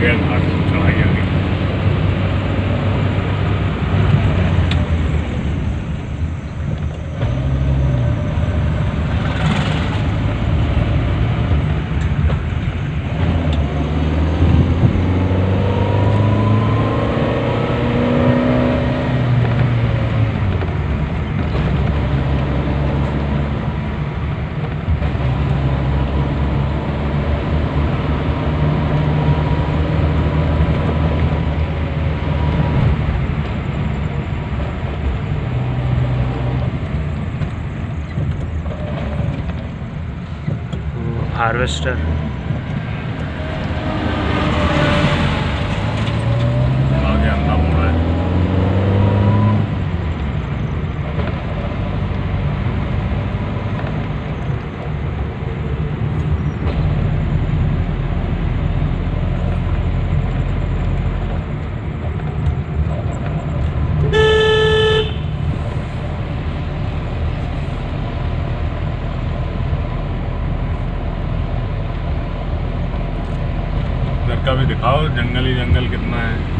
again, I'm telling again. harvester. का भी दिखाओ जंगल ही जंगल कितना है।